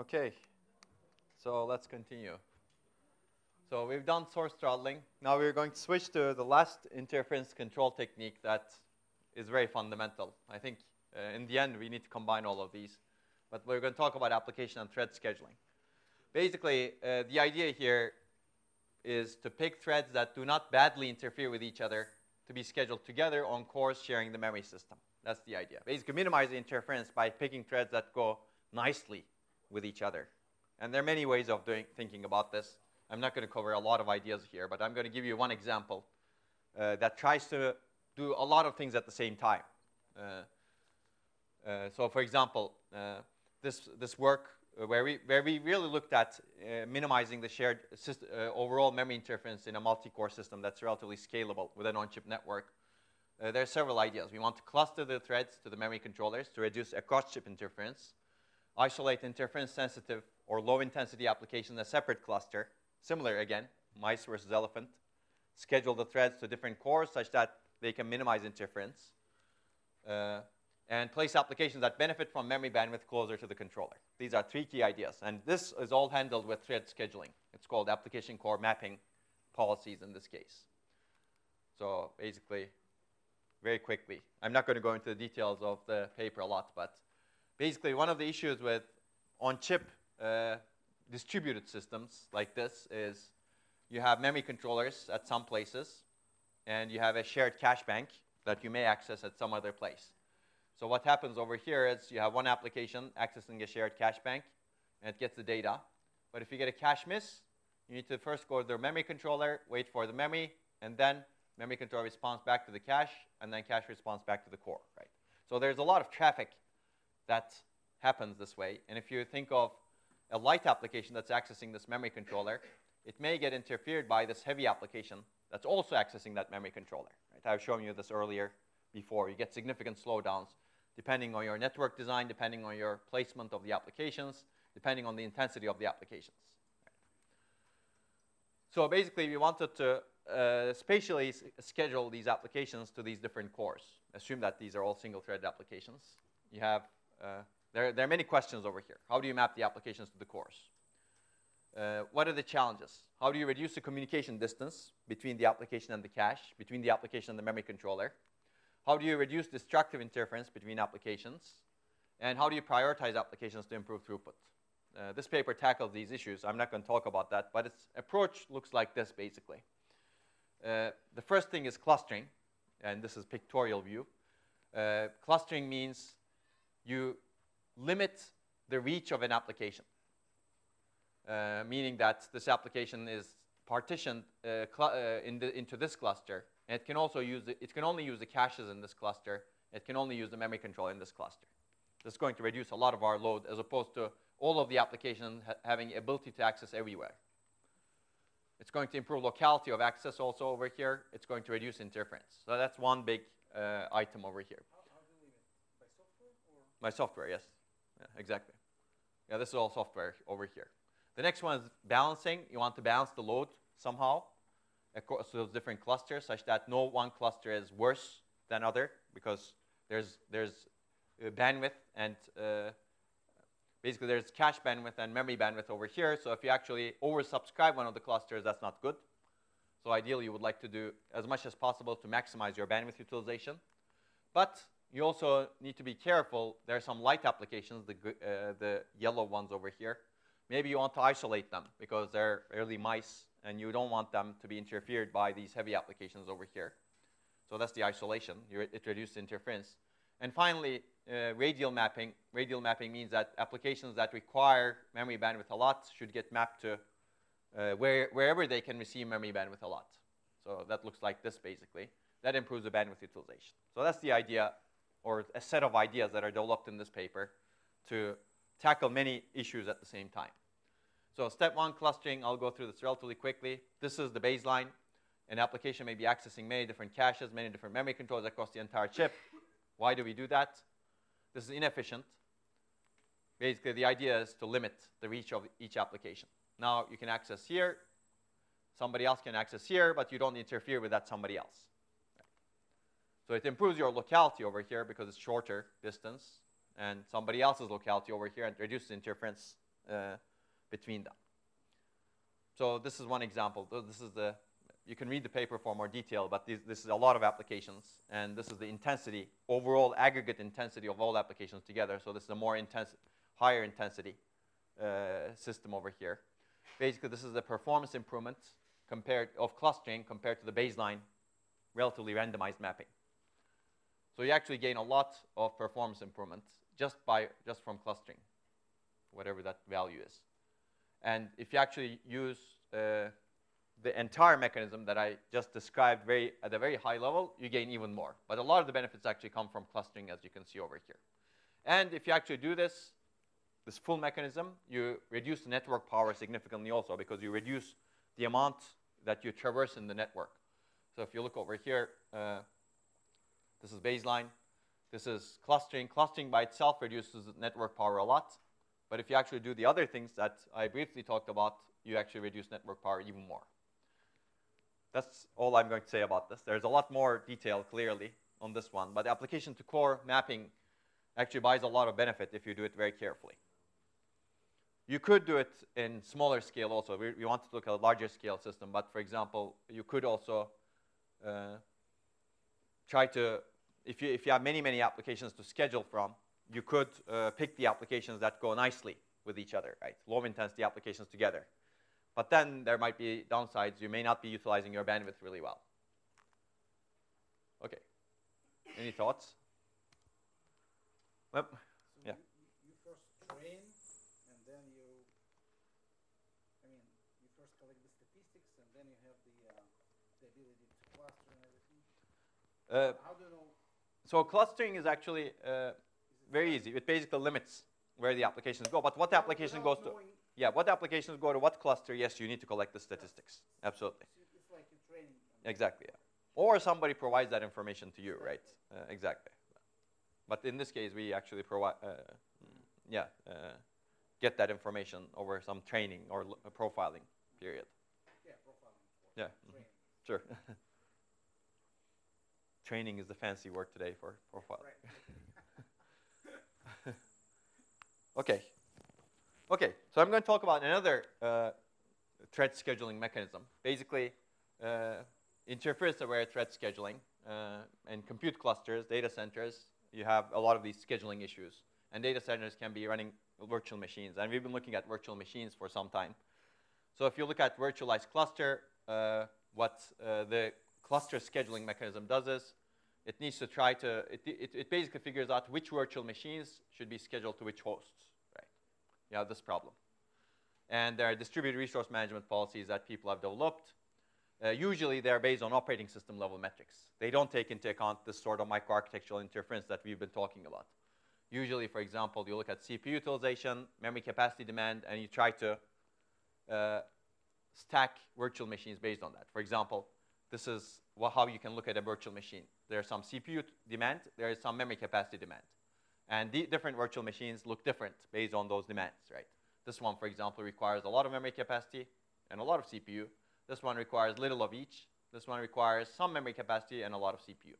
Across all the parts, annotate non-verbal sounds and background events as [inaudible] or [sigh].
Okay, so let's continue. So we've done source throttling. Now we're going to switch to the last interference control technique that is very fundamental. I think uh, in the end we need to combine all of these. But we're going to talk about application and thread scheduling. Basically, uh, the idea here is to pick threads that do not badly interfere with each other to be scheduled together on cores sharing the memory system. That's the idea. Basically, minimize the interference by picking threads that go nicely with each other. And there are many ways of doing, thinking about this. I'm not going to cover a lot of ideas here, but I'm going to give you one example uh, that tries to do a lot of things at the same time. Uh, uh, so, for example, uh, this, this work uh, where, we, where we really looked at uh, minimizing the shared system, overall memory interference in a multi-core system that's relatively scalable with an on-chip network, there are several ideas. We want to cluster the threads to the memory controllers to reduce across-chip interference isolate interference-sensitive or low-intensity applications in a separate cluster. Similar again, mice versus elephant. Schedule the threads to different cores such that they can minimize interference. Uh, and place applications that benefit from memory bandwidth closer to the controller. These are three key ideas. And this is all handled with thread scheduling. It's called application core mapping policies in this case. So basically, very quickly, I'm not going to go into the details of the paper a lot, but basically one of the issues with on-chip uh, distributed systems like this is you have memory controllers at some places, and you have a shared cache bank that you may access at some other place. So what happens over here is you have one application accessing a shared cache bank, and it gets the data. But if you get a cache miss, you need to first go to the memory controller, wait for the memory, and then memory controller responds back to the cache, and then cache responds back to the core, right? So there's a lot of traffic that happens this way. And if you think of a light application that's accessing this memory controller, it may get interfered by this heavy application that's also accessing that memory controller. Right? I've shown you this earlier before. You get significant slowdowns depending on your network design, depending on your placement of the applications, depending on the intensity of the applications. So basically, we wanted to uh, spatially schedule these applications to these different cores. Assume that these are all single-threaded applications. You have uh, there, there, are many questions over here. How do you map the applications to the cores? Uh, what are the challenges? How do you reduce the communication distance between the application and the cache, between the application and the memory controller? How do you reduce destructive interference between applications? And how do you prioritize applications to improve throughput? Uh, this paper tackles these issues. I'm not going to talk about that, but its approach looks like this, basically. Uh, the first thing is clustering, and this is pictorial view. Uh, clustering means you limit the reach of an application, uh, meaning that this application is partitioned uh, uh, in the, into this cluster. And it can also use the, it can only use the caches in this cluster. It can only use the memory control in this cluster. This is going to reduce a lot of our load as opposed to all of the applications ha having ability to access everywhere. It's going to improve locality of access also over here. It's going to reduce interference. So that's one big uh, item over here. My software, yes. Yeah, exactly. Yeah, this is all software over here. The next one is balancing. You want to balance the load somehow across those different clusters such that no one cluster is worse than other because there's, there's uh, bandwidth and uh, basically there's cache bandwidth and memory bandwidth over here. So if you actually oversubscribe one of the clusters, that's not good. So ideally, you would like to do as much as possible to maximize your bandwidth utilization. But you also need to be careful. There are some light applications, the, uh, the yellow ones over here. Maybe you want to isolate them because they're early mice and you don't want them to be interfered by these heavy applications over here. So that's the isolation. You're, it reduces interference. And finally, uh, radial mapping. Radial mapping means that applications that require memory bandwidth a lot should get mapped to uh, where, wherever they can receive memory bandwidth a lot. So that looks like this, basically. That improves the bandwidth utilization. So that's the idea or a set of ideas that are developed in this paper to tackle many issues at the same time. So step one, clustering, I'll go through this relatively quickly. This is the baseline. An application may be accessing many different caches, many different memory controllers across the entire chip. Why do we do that? This is inefficient. Basically, the idea is to limit the reach of each application. Now, you can access here. Somebody else can access here, but you don't interfere with that somebody else. So it improves your locality over here because it's shorter distance, and somebody else's locality over here and reduces interference uh, between them. So this is one example. This is the, you can read the paper for more detail, but this, this is a lot of applications, and this is the intensity, overall aggregate intensity of all applications together. So this is a more intense, higher intensity uh, system over here. Basically, this is the performance improvement compared of clustering compared to the baseline relatively randomized mapping. So you actually gain a lot of performance improvement just by just from clustering, whatever that value is. And if you actually use uh, the entire mechanism that I just described very, at a very high level, you gain even more. But a lot of the benefits actually come from clustering, as you can see over here. And if you actually do this, this full mechanism, you reduce the network power significantly also because you reduce the amount that you traverse in the network. So if you look over here, uh, this is baseline. This is clustering. Clustering by itself reduces network power a lot. But if you actually do the other things that I briefly talked about, you actually reduce network power even more. That's all I'm going to say about this. There's a lot more detail, clearly, on this one. But application to core mapping actually buys a lot of benefit if you do it very carefully. You could do it in smaller scale also. We, we want to look at a larger scale system. But for example, you could also uh, try to, if you, if you have many, many applications to schedule from, you could uh, pick the applications that go nicely with each other, right? Low intensity applications together. But then there might be downsides. You may not be utilizing your bandwidth really well. Okay. Any thoughts? Well, so yeah. You, you, first train, and then you, I mean, you first collect the statistics, and then you have the, uh, the ability to cluster and everything. Uh, How do? So clustering is actually uh, very easy. It basically limits where the applications go. But what application goes to? Yeah, what applications go to what cluster? Yes, you need to collect the statistics. Absolutely. It's like training. Exactly. Yeah. Or somebody provides that information to you, right? Uh, exactly. But in this case, we actually provide, uh, yeah, uh, get that information over some training or profiling period. Yeah, profiling. Yeah. Mm -hmm. Sure. [laughs] training is the fancy word today for profiling. Right. [laughs] Okay. Okay, so I'm going to talk about another uh, thread scheduling mechanism. Basically, uh, interference-aware thread scheduling uh, and compute clusters, data centers, you have a lot of these scheduling issues. And data centers can be running virtual machines. And we've been looking at virtual machines for some time. So if you look at virtualized cluster, uh, what uh, the cluster scheduling mechanism does is it needs to try to, it, it, it, basically figures out which virtual machines should be scheduled to which hosts, right? You have this problem. And there are distributed resource management policies that people have developed. Uh, usually they're based on operating system level metrics. They don't take into account this sort of microarchitectural interference that we've been talking about. Usually, for example, you look at CPU utilization, memory capacity demand, and you try to uh, stack virtual machines based on that. For example, this is how you can look at a virtual machine. There's some CPU demand, there is some memory capacity demand. And the different virtual machines look different based on those demands, right? This one, for example, requires a lot of memory capacity and a lot of CPU. This one requires little of each. This one requires some memory capacity and a lot of CPU.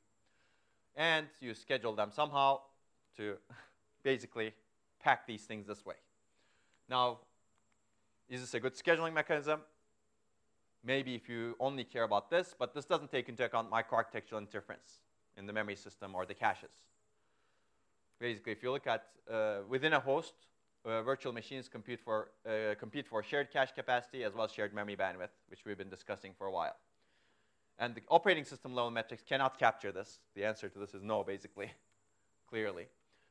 And you schedule them somehow to [laughs] basically pack these things this way. Now, is this a good scheduling mechanism? Maybe if you only care about this, but this doesn't take into account microarchitectural interference in the memory system or the caches. Basically, if you look at uh, within a host, uh, virtual machines compute for, uh, compete for shared cache capacity as well as shared memory bandwidth, which we've been discussing for a while. And the operating system level metrics cannot capture this. The answer to this is no, basically, [laughs] clearly.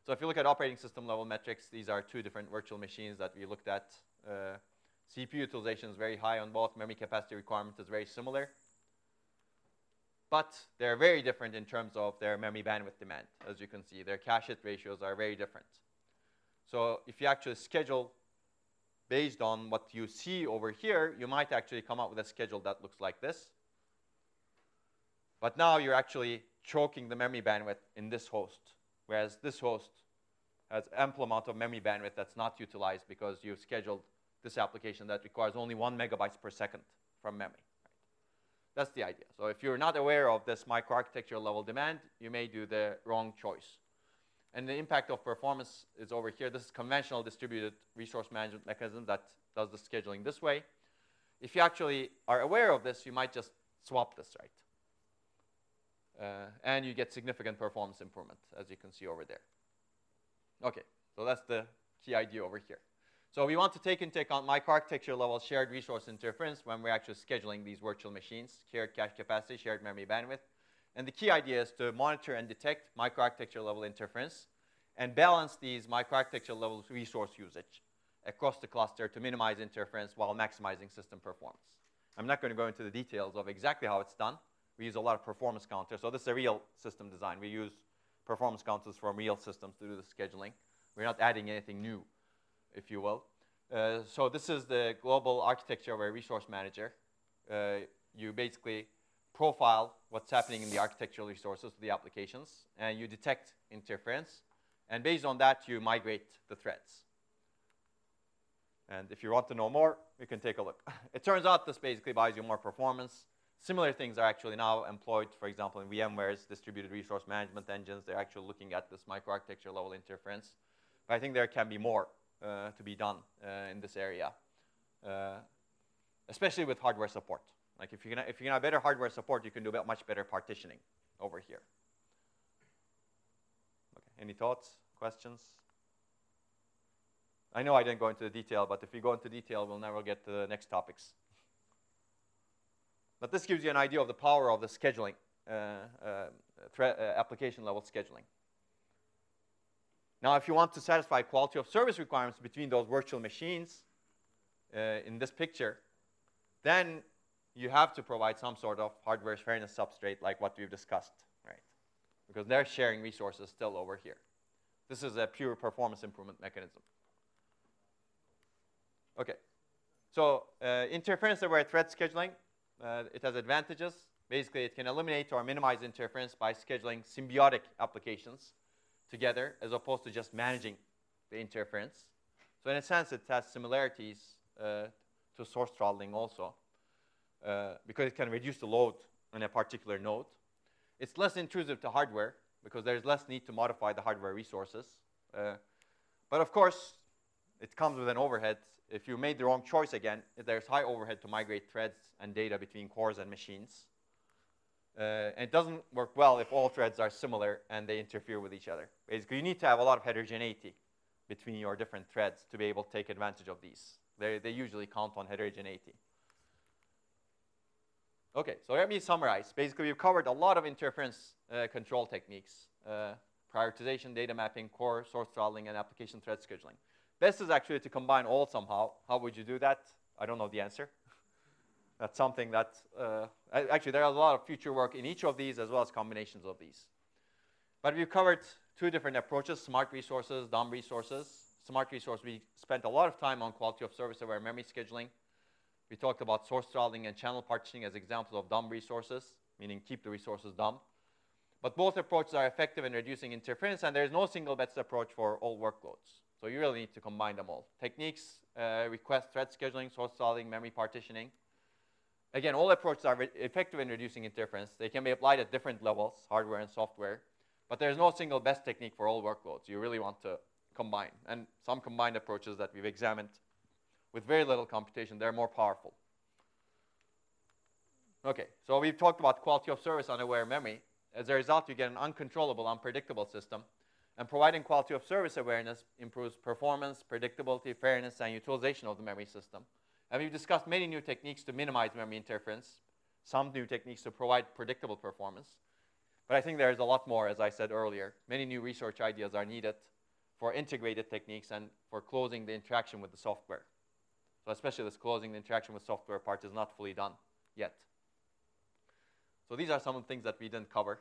So if you look at operating system level metrics, these are two different virtual machines that we looked at uh, CPU utilization is very high on both. Memory capacity requirement is very similar. But they're very different in terms of their memory bandwidth demand. As you can see, their cache hit ratios are very different. So if you actually schedule based on what you see over here, you might actually come up with a schedule that looks like this. But now you're actually choking the memory bandwidth in this host, whereas this host has ample amount of memory bandwidth that's not utilized because you've scheduled this application that requires only one megabytes per second from memory. Right? That's the idea. So if you're not aware of this microarchitecture level demand, you may do the wrong choice. And the impact of performance is over here. This is conventional distributed resource management mechanism that does the scheduling this way. If you actually are aware of this, you might just swap this, right? Uh, and you get significant performance improvement, as you can see over there. Okay, so that's the key idea over here. So we want to take into account microarchitecture level shared resource interference when we're actually scheduling these virtual machines, shared cache capacity, shared memory bandwidth. And the key idea is to monitor and detect microarchitecture level interference and balance these microarchitecture level resource usage across the cluster to minimize interference while maximizing system performance. I'm not going to go into the details of exactly how it's done. We use a lot of performance counters. So this is a real system design. We use performance counters from real systems to do the scheduling. We're not adding anything new, if you will. Uh, so this is the global architecture of a resource manager. Uh, you basically profile what's happening in the architectural resources to the applications, and you detect interference. And based on that, you migrate the threads. And if you want to know more, you can take a look. [laughs] it turns out this basically buys you more performance. Similar things are actually now employed, for example, in VMware's distributed resource management engines. They're actually looking at this microarchitecture level interference. But I think there can be more to be done uh, in this area, uh, especially with hardware support. Like if you can, if you can have better hardware support, you can do much better partitioning over here. Okay. Any thoughts, questions? I know I didn't go into the detail, but if we go into detail, we'll never get to the next topics. But this gives you an idea of the power of the scheduling, uh, uh, uh, application level scheduling. Now, if you want to satisfy quality of service requirements between those virtual machines uh, in this picture, then you have to provide some sort of hardware fairness substrate like what we've discussed, right? Because they're sharing resources still over here. This is a pure performance improvement mechanism. Okay. So uh, interference-aware thread scheduling, uh, it has advantages. Basically, it can eliminate or minimize interference by scheduling symbiotic applications together as opposed to just managing the interference. So in a sense, it has similarities uh, to source throttling also. Uh, because it can reduce the load on a particular node. It's less intrusive to hardware because there's less need to modify the hardware resources. Uh, but of course, it comes with an overhead. If you made the wrong choice again, there's high overhead to migrate threads and data between cores and machines. Uh, and it doesn't work well if all threads are similar and they interfere with each other. Basically, you need to have a lot of heterogeneity between your different threads to be able to take advantage of these. They, they usually count on heterogeneity. Okay, so let me summarize. Basically, we've covered a lot of interference uh, control techniques. Uh, prioritization, data mapping, core, source throttling, and application thread scheduling. Best is actually to combine all somehow. How would you do that? I don't know the answer. That's something that, uh, actually, there are a lot of future work in each of these as well as combinations of these. But we've covered two different approaches, smart resources, dumb resources. Smart resource, we spent a lot of time on quality of service aware memory scheduling. We talked about source throttling and channel partitioning as examples of dumb resources, meaning keep the resources dumb. But both approaches are effective in reducing interference, and there is no single best approach for all workloads. So you really need to combine them all. Techniques, uh, request thread scheduling, source throttling, memory partitioning. Again, all approaches are effective in reducing interference. They can be applied at different levels, hardware and software. But there's no single best technique for all workloads. You really want to combine. And some combined approaches that we've examined with very little computation, they're more powerful. Okay, so we've talked about quality of service on aware memory. As a result, you get an uncontrollable, unpredictable system. And providing quality of service awareness improves performance, predictability, fairness, and utilization of the memory system. And we've discussed many new techniques to minimize memory interference, some new techniques to provide predictable performance. But I think there's a lot more, as I said earlier. Many new research ideas are needed for integrated techniques and for closing the interaction with the software. So especially this closing the interaction with software part is not fully done yet. So these are some of the things that we didn't cover.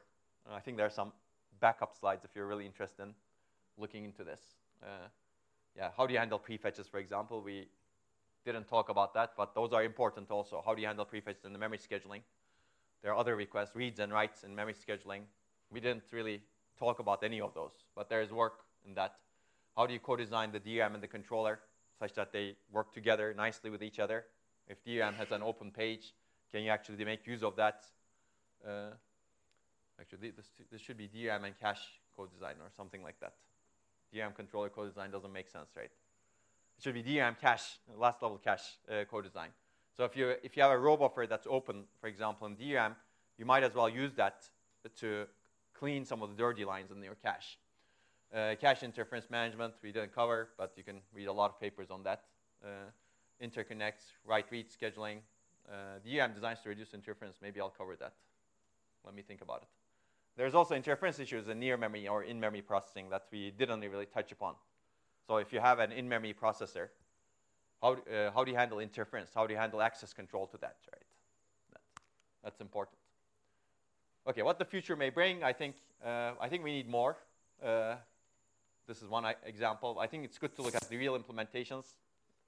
Uh, I think there are some backup slides if you're really interested in looking into this. Uh, yeah, how do you handle prefetches, for example? We didn't talk about that, but those are important also. How do you handle prefetches in the memory scheduling? There are other requests, reads and writes in memory scheduling. We didn't really talk about any of those, but there is work in that. How do you co-design the DRAM and the controller? such that they work together nicely with each other. If DRAM has an open page, can you actually make use of that? Uh, actually, this, this should be DRAM and cache co-design or something like that. DRAM controller co-design doesn't make sense, right? It should be DRAM cache, last level cache uh, co-design. So if you, if you have a row buffer that's open, for example, in DRAM, you might as well use that to clean some of the dirty lines in your cache. Uh, cache interference management, we didn't cover, but you can read a lot of papers on that. Uh, interconnects, write-read scheduling, uh, DRAM designs to reduce interference. Maybe I'll cover that. Let me think about it. There's also interference issues in near memory or in-memory processing that we didn't really touch upon. So if you have an in-memory processor, how, uh, how do you handle interference? How do you handle access control to that, right? That, that's important. Okay, what the future may bring, I think, uh, I think we need more. Uh, this is one example. I think it's good to look at the real implementations,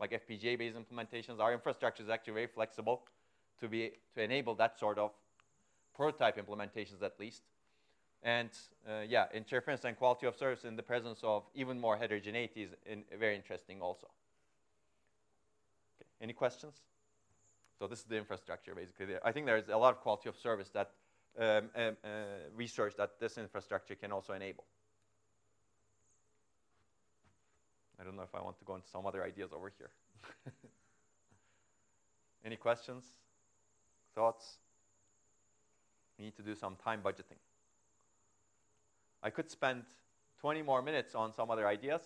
like FPGA-based implementations. Our infrastructure is actually very flexible to, be, to enable that sort of prototype implementations at least. And uh, yeah, interference and quality of service in the presence of even more heterogeneity is in, very interesting also. Okay. Any questions? So this is the infrastructure basically. I think there's a lot of quality of service that um, um, uh, research that this infrastructure can also enable. I don't know if I want to go into some other ideas over here. [laughs] Any questions? Thoughts? We need to do some time budgeting. I could spend 20 more minutes on some other ideas,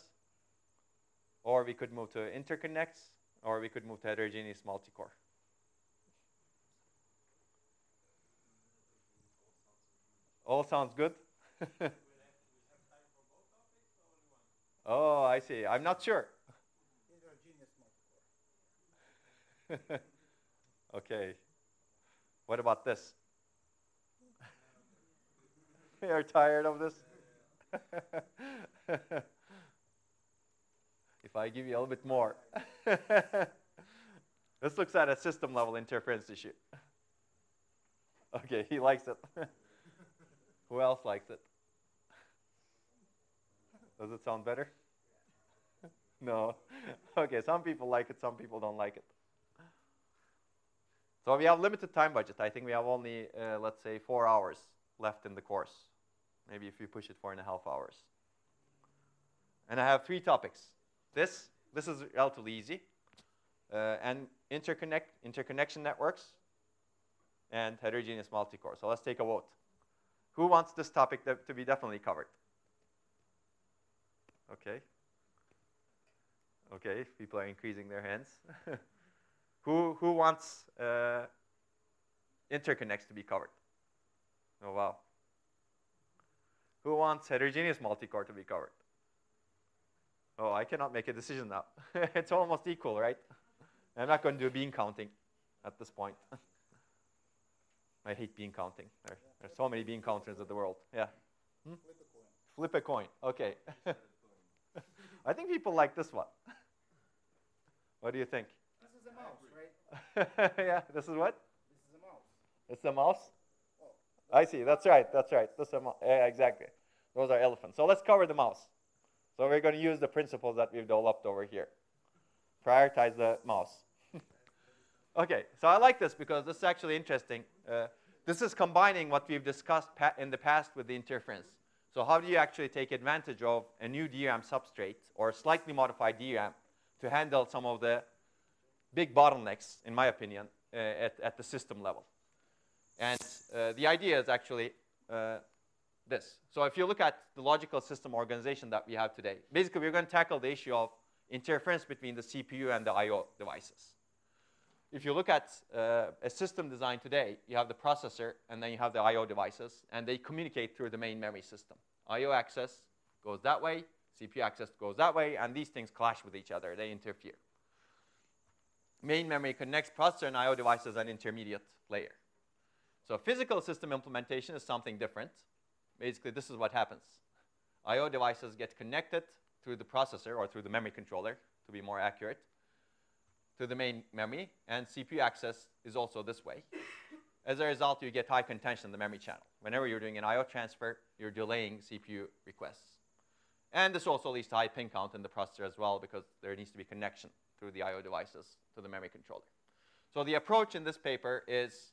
or we could move to interconnects, or we could move to heterogeneous multi-core. All sounds good? [laughs] oh, I see. I'm not sure. [laughs] okay. What about this? [laughs] You're tired of this? [laughs] if I give you a little bit more. [laughs] this looks at a system level interference issue. [laughs] Okay, he likes it. Who else likes it? Does it sound better? no. Okay, some people like it, some people don't like it. So we have limited time budget. I think we have only, uh, let's say, four hours left in the course. Maybe if you push it four and a half hours. And I have three topics. This, this is relatively easy. Uh, and interconnect, interconnection networks and heterogeneous multi-core. So let's take a vote. Who wants this topic to be definitely covered? Okay. Okay, people are increasing their hands. [laughs] who, who wants uh, interconnects to be covered? Oh, wow. Who wants heterogeneous multi-core to be covered? Oh, I cannot make a decision now. [laughs] it's almost equal, right? I'm not going to do bean counting at this point. [laughs] I hate bean counting. There, there's so many bean counters in the world. Yeah. Hmm? Flip a coin. Flip a coin. Okay. [laughs] I think people like this one. what do you think? This is a mouse, right? yeah. This is what? This is a mouse. It's a mouse. I see. That's right. That's right. This is yeah, exactly. Those are elephants. So let's cover the mouse. So we're going to use the principles that we've developed over here. Prioritize the mouse. [laughs] okay. So I like this because this is actually interesting. Uh, this is combining what we've discussed in the past with the interference. So how do you actually take advantage of a new DRAM substrate or slightly modified DRAM to handle some of the big bottlenecks, in my opinion, uh, at, at the system level? And uh, the idea is actually uh, this. So if you look at the logical system organization that we have today, basically we're going to tackle the issue of interference between the CPU and the I.O. devices. If you look at uh, a system design today, you have the processor and then you have the I.O. devices, and they communicate through the main memory system. I.O. access goes that way, CPU access goes that way, and these things clash with each other. They interfere. Main memory connects processor and I.O. devices as an intermediate layer. So physical system implementation is something different. Basically, this is what happens. I.O. devices get connected through the processor or through the memory controller, to be more accurate, to the main memory, and CPU access is also this way. As a result, you get high contention in the memory channel. Whenever you're doing an I.O. transfer, you're delaying CPU requests. And this also leads to high pin count in the processor as well because there needs to be connection through the I.O. devices to the memory controller. So the approach in this paper is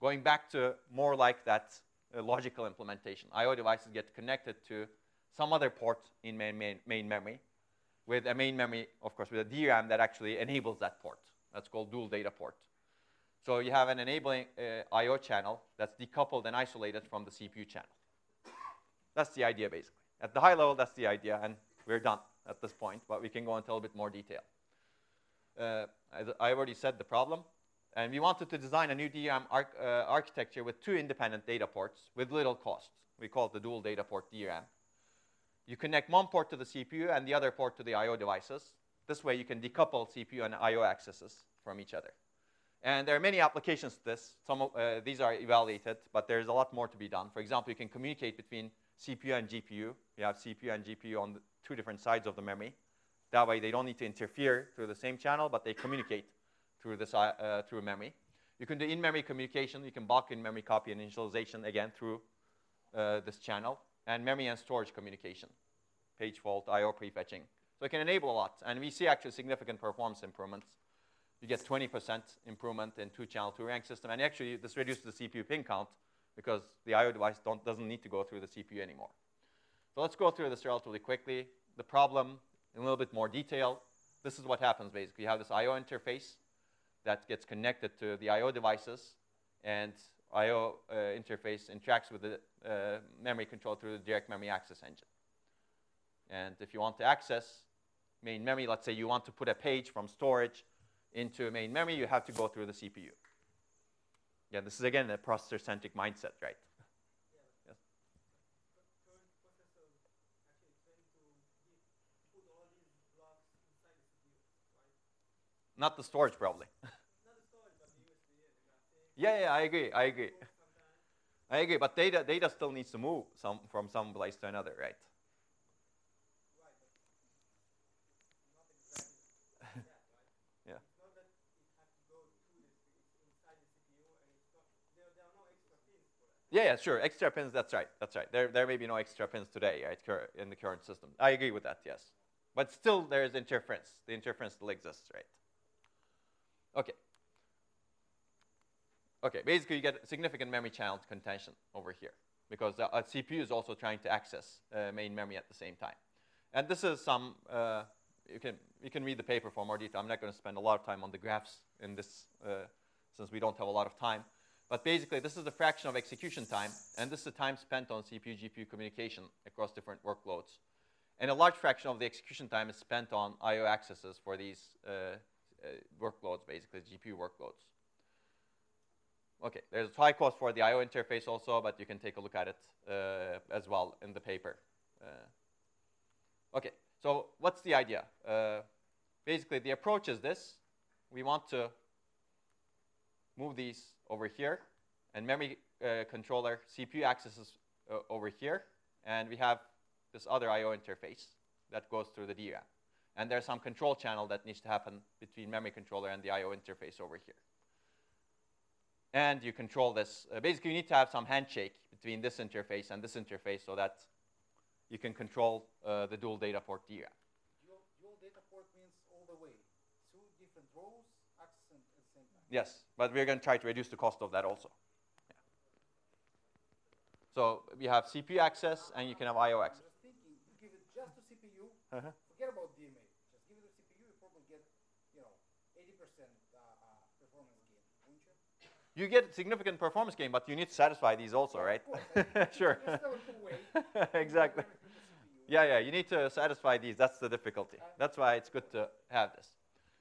going back to more like that uh, logical implementation. I.O. devices get connected to some other port in main, main, main memory with a main memory, of course, with a DRAM that actually enables that port. That's called dual data port. So you have an enabling uh, I.O. channel that's decoupled and isolated from the CPU channel. That's the idea, basically. At the high level, that's the idea, and we're done at this point, but we can go into a little bit more detail. Uh, I already said the problem, and we wanted to design a new DRAM arch uh, architecture with two independent data ports with little cost. We call it the dual data port DRAM. You connect one port to the CPU and the other port to the I.O. devices. This way you can decouple CPU and I.O. accesses from each other. And there are many applications to this. Some of, uh, these are evaluated, but there's a lot more to be done. For example, you can communicate between CPU and GPU. You have CPU and GPU on two different sides of the memory. That way they don't need to interfere through the same channel, but they communicate through, this, uh, uh through memory. You can do in-memory communication. You can bulk in-memory copy and initialization, again, through uh, this channel and memory and storage communication, page fault, I.O. prefetching. So it can enable a lot. And we see actually significant performance improvements. You get 20% improvement in two-channel two-rank system. And actually, this reduces the CPU pin count because the I.O. device doesn't need to go through the CPU anymore. So let's go through this relatively quickly. The problem in a little bit more detail. This is what happens, basically. You have this I.O. interface that gets connected to the I.O. devices. And I.O. Uh, interface interacts with the uh, memory control through the direct memory access engine. And if you want to access main memory, let's say you want to put a page from storage into main memory, you have to go through the CPU. Yeah, this is again a processor-centric mindset, right? Not the storage, probably. [laughs] Yeah, yeah, I agree. I agree. I agree. But data, data still needs to move some, from some place to another, right? [laughs] yeah. Yeah, yeah, sure. Extra pins, that's right. That's right. There, there may be no extra pins today right, in the current system. I agree with that, yes. But still, there is interference. The interference still exists, right? Okay. Okay, basically you get significant memory channel contention over here because the uh, CPU is also trying to access uh, main memory at the same time. And this is some, uh, you, can, you can read the paper for more detail. I'm not going to spend a lot of time on the graphs in this uh, since we don't have a lot of time. But basically, this is the fraction of execution time, and this is the time spent on CPU-GPU communication across different workloads. And a large fraction of the execution time is spent on I.O. accesses for these uh, workloads, basically GPU workloads. Okay, there's a high cost for the I.O. interface also, but you can take a look at it uh, as well in the paper. Uh, okay, so what's the idea? Uh, basically, the approach is this. We want to move these over here, and memory uh, controller CPU accesses over here, and we have this other I.O. interface that goes through the DRAM. And there's some control channel that needs to happen between memory controller and the I.O. interface over here and you control this. Uh, basically, you need to have some handshake between this interface and this interface so that you can control uh, the dual data port DRAM. Dual, dual, data port means all the way, two different rows, accessing at the same time. Yes, but we're going to try to reduce the cost of that also. Yeah. So we have CPU access and you can have I/O access. I'm just thinking, you give it just to CPU. Uh -huh. Forget about DMA. Just give it to You get, you know, 80% you get significant performance gain, but you need to satisfy these also, right? [laughs] sure. [laughs] exactly. Yeah, yeah, you need to satisfy these. That's the difficulty. That's why it's good to have this.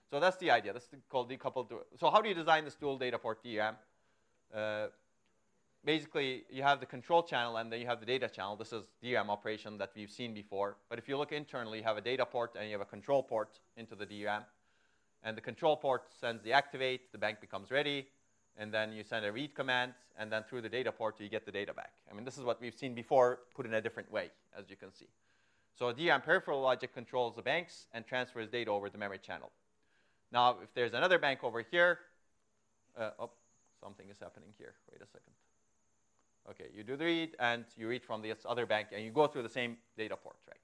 So that's the idea. That's called decoupled. So how do you design this dual data port DRAM? Uh, basically, you have the control channel and then you have the data channel. This is DRAM operation that we've seen before. But if you look internally, you have a data port and you have a control port into the DRAM. And the control port sends the activate, the bank becomes ready, and then you send a read command, and then through the data port, you get the data back. I mean, this is what we've seen before, put in a different way, as you can see. So DRAM peripheral logic controls the banks and transfers data over the memory channel. Now, if there's another bank over here, uh, oh, something is happening here. Wait a second. Okay, you do the read, and you read from this other bank, and you go through the same data port, right?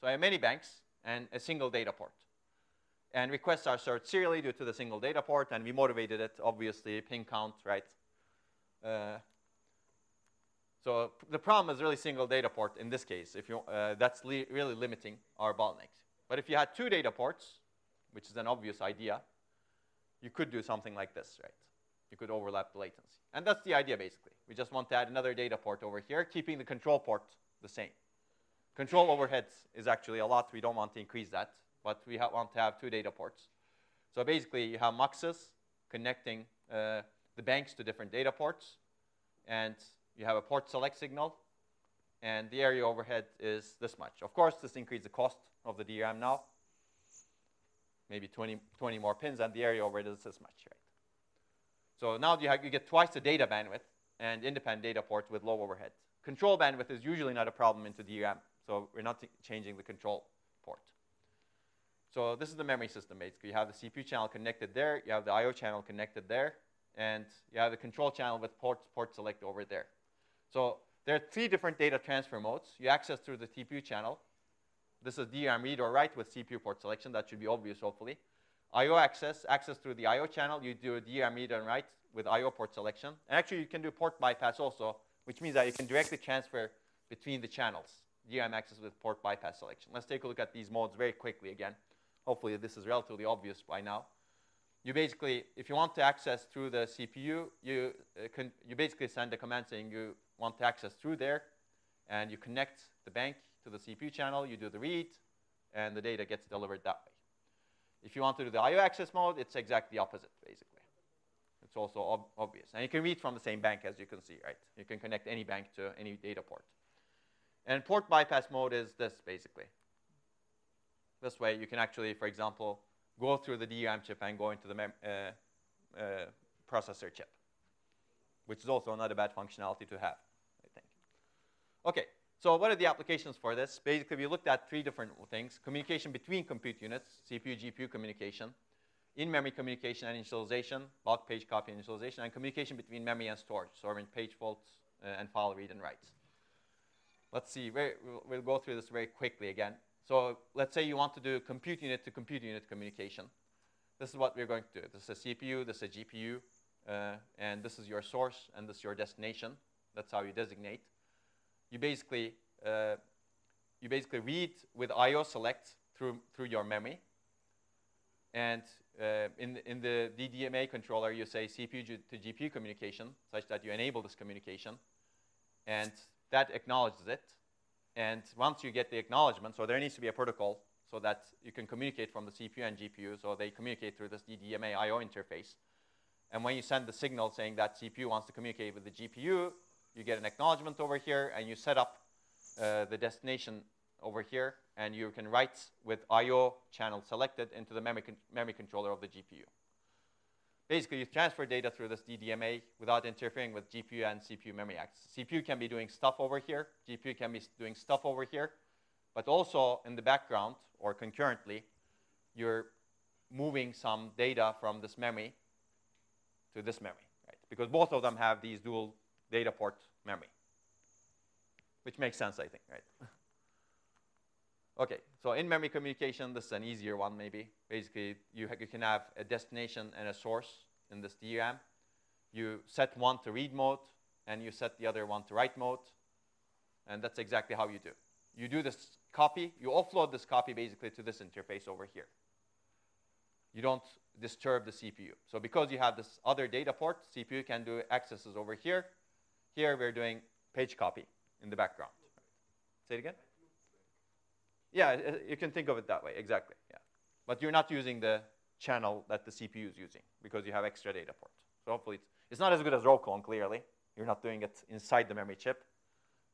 So I have many banks and a single data port. And requests are served serially due to the single data port, and we motivated it, obviously, pin count, right? Uh, So the problem is really single data port in this case. If you, uh, that's li really limiting our bottlenecks. But if you had two data ports, which is an obvious idea, you could do something like this, right? You could overlap the latency. And that's the idea, basically. We just want to add another data port over here, keeping the control port the same. Control overheads is actually a lot. We don't want to increase that, but we want to have two data ports. So basically, you have muxes connecting uh, the banks to different data ports, and you have a port select signal, and the area overhead is this much. Of course, this increases the cost of the DRAM now, maybe 20, 20 more pins, and the area overhead is this much, right? So now you, have, you get twice the data bandwidth and independent data ports with low overhead. Control bandwidth is usually not a problem into DRAM, so we're not changing the control port. So this is the memory system, basically. You have the CPU channel connected there, you have the I.O. channel connected there, and you have the control channel with port, port select over there. So there are three different data transfer modes. You access through the CPU channel. This is DRAM read or write with CPU port selection. That should be obvious, hopefully. I.O. access, access through the I.O. channel. You do a DRAM read and write with I.O. port selection. And actually, you can do port bypass also, which means that you can directly transfer between the channels, DRAM access with port bypass selection. Let's take a look at these modes very quickly again. Hopefully, this is relatively obvious by now. You basically, if you want to access through the CPU, you, uh, can, you basically send a command saying you want to access through there, and you connect the bank to the CPU channel, you do the read, and the data gets delivered that way. If you want to do the I.O. access mode, it's exactly the opposite, basically. It's also ob obvious. And you can read from the same bank, as you can see, right? You can connect any bank to any data port. And port bypass mode is this, basically. This way, you can actually, for example, go through the DRAM chip and go into the uh, uh, processor chip, which is also not a bad functionality to have, I think. Okay, so what are the applications for this? Basically, we looked at three different things. Communication between compute units, CPU, GPU communication, in-memory communication and initialization, bulk page copy initialization, and communication between memory and storage, storing page faults uh, and file read and writes. Let's see, we'll, we'll go through this very quickly again. So let's say you want to do compute unit to compute unit communication. This is what we're going to do. This is a CPU, this is a GPU, uh, and this is your source, and this is your destination. That's how you designate you basically uh, you basically read with I/O select through through your memory. And uh, in in the DDMA controller, you say CPU to GPU communication, such that you enable this communication, and that acknowledges it. And once you get the acknowledgement, so there needs to be a protocol so that you can communicate from the CPU and GPU, so they communicate through this DDMA I/O interface. And when you send the signal saying that CPU wants to communicate with the GPU, you get an acknowledgement over here, and you set up uh, the destination over here, and you can write with I.O. channel selected into the memory, con memory controller of the GPU. Basically, you transfer data through this DDMA without interfering with GPU and CPU memory access. CPU can be doing stuff over here, GPU can be doing stuff over here, but also in the background or concurrently, you're moving some data from this memory to this memory, right? Because both of them have these dual data port memory, which makes sense, I think, right? [laughs] okay, so in-memory communication, this is an easier one, maybe. Basically, you, you can have a destination and a source in this DRAM. You set one to read mode, and you set the other one to write mode, and that's exactly how you do. You do this copy, you offload this copy basically to this interface over here. You don't disturb the CPU. So because you have this other data port, CPU can do accesses over here, here we're doing page copy in the background. Say it again? Yeah, you can think of it that way, exactly, yeah. But you're not using the channel that the CPU is using because you have extra data port. So hopefully it's, it's not as good as clone, clearly. You're not doing it inside the memory chip,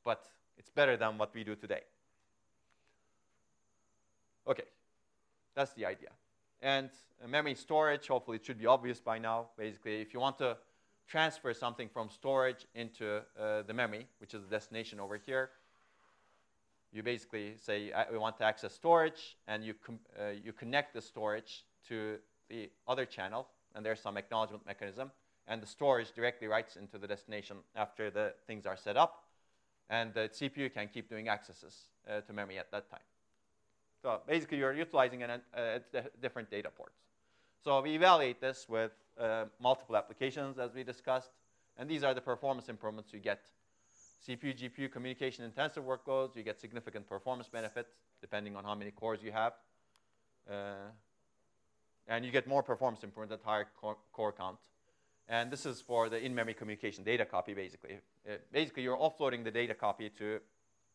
but it's better than what we do today. Okay, that's the idea. And uh, memory storage, hopefully it should be obvious by now. Basically, if you want to transfer something from storage into uh, the memory, which is the destination over here. You basically say, we want to access storage, and you, uh, you connect the storage to the other channel, and there's some acknowledgement mechanism, and the storage directly writes into the destination after the things are set up, and the CPU can keep doing accesses uh, to memory at that time. So basically, you're utilizing an, uh, different data ports. So we evaluate this with uh, multiple applications, as we discussed. And these are the performance improvements you get. CPU, GPU communication intensive workloads, you get significant performance benefits, depending on how many cores you have. Uh, and you get more performance improvement at higher core, core count. And this is for the in-memory communication data copy, basically. Uh, basically, you're offloading the data copy to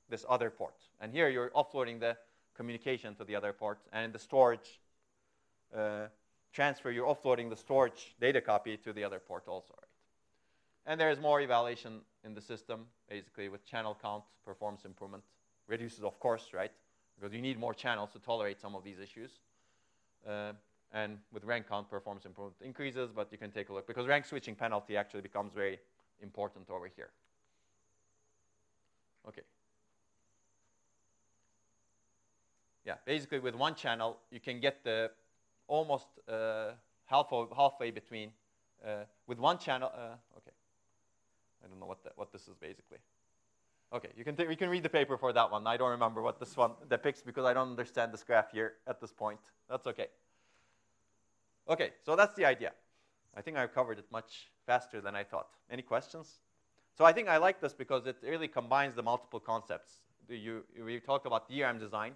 this other port. And here, you're offloading the communication to the other port. And the storage uh, transfer, you're offloading the storage data copy to the other port also. Right? And there's more evaluation in the system, basically, with channel count, performance improvement. Reduces, of course, right? Because you need more channels to tolerate some of these issues. Uh, and with rank count, performance improvement increases, but you can take a look because rank switching penalty actually becomes very important over here. Okay. Yeah, basically with one channel, you can get the almost uh, half halfway between. Uh, with one channel, uh, okay. I don't know what, the, what this is basically. Okay, you can, you can read the paper for that one. I don't remember what this one depicts because I don't understand this graph here at this point. That's okay. Okay, so that's the idea. I think I've covered it much faster than I thought. Any questions? So I think I like this because it really combines the multiple concepts. You, we talked about DRAM design,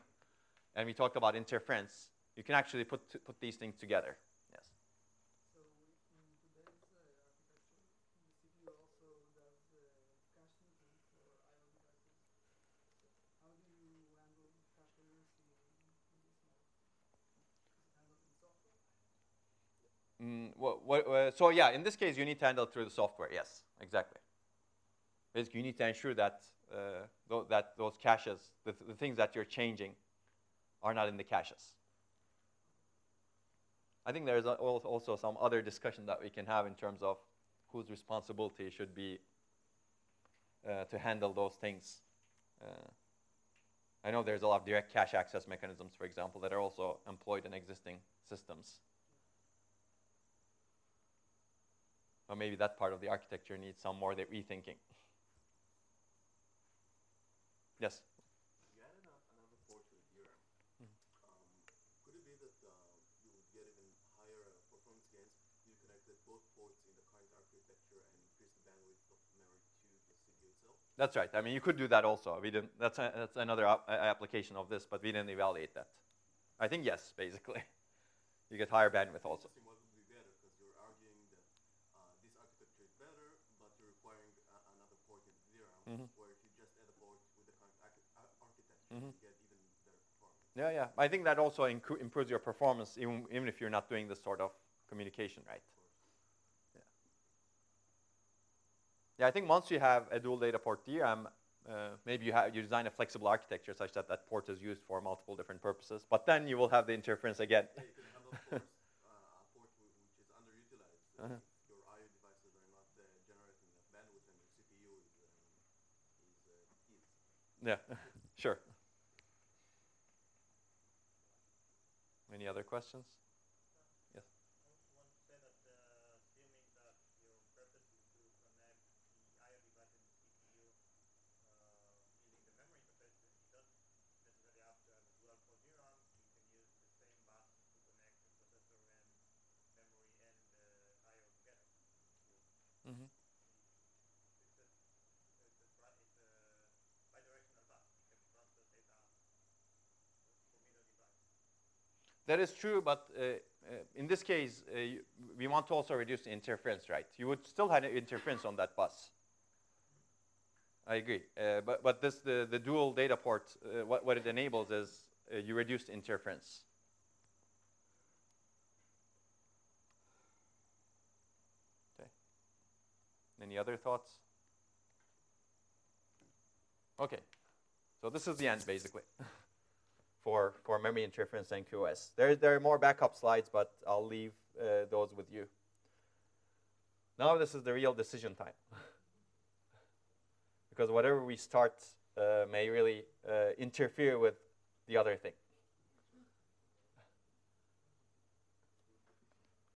and we talked about interference. You can actually put, put these things together. Mm, what, what, uh, so yeah, in this case, you need to handle through the software. Yes, exactly. Basically, you need to ensure that uh, th that those caches, the, th the things that you're changing, are not in the caches. I think there's also some other discussion that we can have in terms of whose responsibility should be uh, to handle those things. Uh, I know there's a lot of direct cache access mechanisms, for example, that are also employed in existing systems. But maybe that part of the architecture needs some more rethinking. Yes? You added another port to the DRAM. Mm -hmm. um, could it be that uh, you would get even higher uh, performance gains if you connected both ports in the current architecture and increase the bandwidth of memory to the CPU itself? That's right. I mean, you could do that also. We didn't. That's a, that's another application of this, but we didn't evaluate that. I think yes, basically. [laughs] you get higher bandwidth also. Mm -hmm. Where if you just add a port with the current architecture, mm -hmm. you get even better performance. Yeah, yeah. I think that also improves your performance, even, even if you're not doing this sort of communication, right? Yeah. Yeah, I think once you have a dual data port DRAM, uh, maybe you, have, you design a flexible architecture such that that port is used for multiple different purposes, but then you will have the interference again. Yeah, you can have a [laughs] port, uh, a port which is underutilized. Uh -huh. Yeah, [laughs] sure. Any other questions? Yes. I want to say that uh, assuming that your purpose is to connect the IO device and the CPU uh, using the memory interface, you don't necessarily have to have a dual port DRAM. You can use the same bus to connect the processor and memory and the IO together. Mm -hmm. That is true, but uh, uh, in this case, uh, we want to also reduce the interference, right? You would still have interference on that bus. I agree. But but this the, the dual data port, what, what it enables is you reduce interference. Okay. Any other thoughts? Okay. So this is the end, basically. [laughs] for, for memory interference and QoS. There, there are more backup slides, but I'll leave uh, those with you. Now this is the real decision time. [laughs] because whatever we start uh, may really uh, interfere with the other thing.